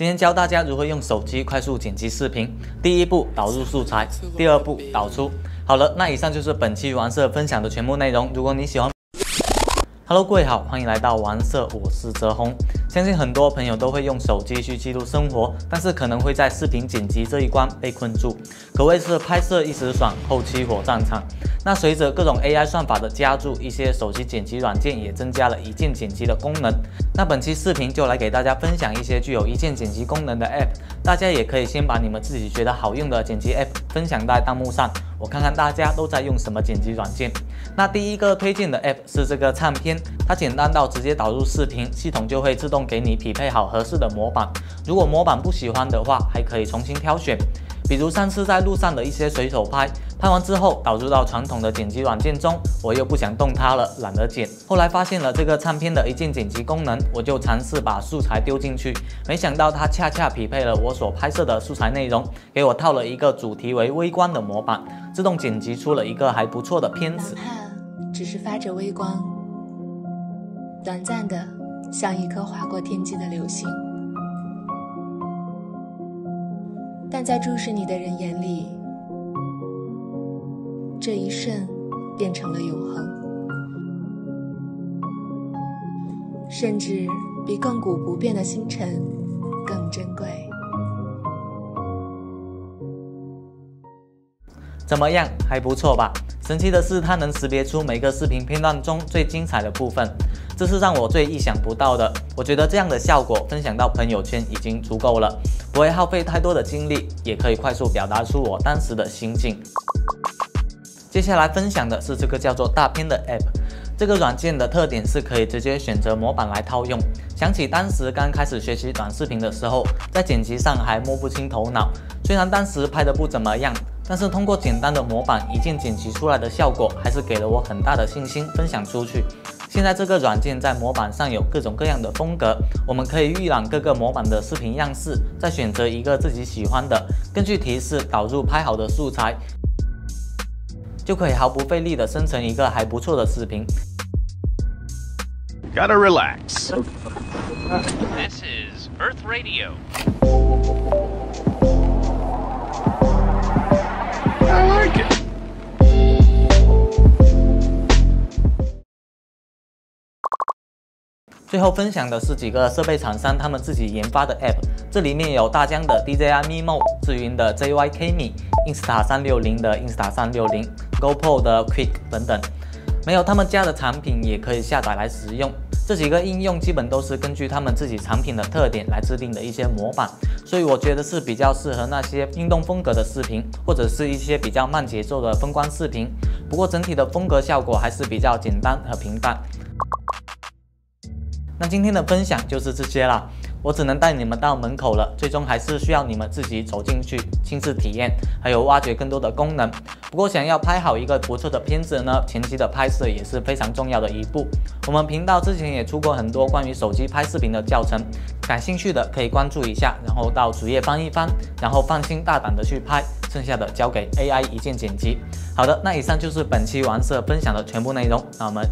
今天教大家如何用手机快速剪辑视频。第一步，导入素材；第二步，导出。好了，那以上就是本期玩色分享的全部内容。如果你喜欢，Hello，各位好，欢迎来到玩色，我是泽宏。相信很多朋友都会用手机去记录生活，但是可能会在视频剪辑这一关被困住，可谓是拍摄一时爽，后期火葬场。那随着各种 AI 算法的加注，一些手机剪辑软件也增加了一键剪辑的功能。那本期视频就来给大家分享一些具有一键剪辑功能的 App，大家也可以先把你们自己觉得好用的剪辑 App 分享在弹幕上，我看看大家都在用什么剪辑软件。那第一个推荐的 App 是这个唱片，它简单到直接导入视频，系统就会自动给你匹配好合适的模板。如果模板不喜欢的话，还可以重新挑选。比如上次在路上的一些随手拍，拍完之后导入到传统的剪辑软件中，我又不想动它了，懒得剪。后来发现了这个唱片的一键剪辑功能，我就尝试把素材丢进去，没想到它恰恰匹配了我所拍摄的素材内容，给我套了一个主题为微光的模板，自动剪辑出了一个还不错的片子。哪怕只是发着微光，短暂的，像一颗划过天际的流星。但在注视你的人眼里，这一瞬变成了永恒，甚至比亘古不变的星辰更珍贵。怎么样，还不错吧？神奇的是，它能识别出每个视频片段中最精彩的部分。这是让我最意想不到的。我觉得这样的效果分享到朋友圈已经足够了，不会耗费太多的精力，也可以快速表达出我当时的心境。接下来分享的是这个叫做大片的 App。这个软件的特点是可以直接选择模板来套用。想起当时刚开始学习短视频的时候，在剪辑上还摸不清头脑。虽然当时拍的不怎么样，但是通过简单的模板一键剪辑出来的效果，还是给了我很大的信心，分享出去。现在这个软件在模板上有各种各样的风格，我们可以预览各个模板的视频样式，再选择一个自己喜欢的，根据提示导入拍好的素材，就可以毫不费力的生成一个还不错的视频。Gotta relax. This is Earth Radio. I like it. 最后分享的是几个设备厂商他们自己研发的 App，这里面有大疆的 DJI Mimo、智云的 JYK Mi、Insta 三六零的 Insta 三六零、GoPro 的 Quick 等等，没有他们家的产品也可以下载来使用。这几个应用基本都是根据他们自己产品的特点来制定的一些模板，所以我觉得是比较适合那些运动风格的视频，或者是一些比较慢节奏的风光视频。不过整体的风格效果还是比较简单和平淡。那今天的分享就是这些啦，我只能带你们到门口了，最终还是需要你们自己走进去亲自体验，还有挖掘更多的功能。不过想要拍好一个不错的片子呢，前期的拍摄也是非常重要的一步。我们频道之前也出过很多关于手机拍视频的教程，感兴趣的可以关注一下，然后到主页翻一翻，然后放心大胆的去拍，剩下的交给 AI 一键剪辑。好的，那以上就是本期玩色分享的全部内容，那我们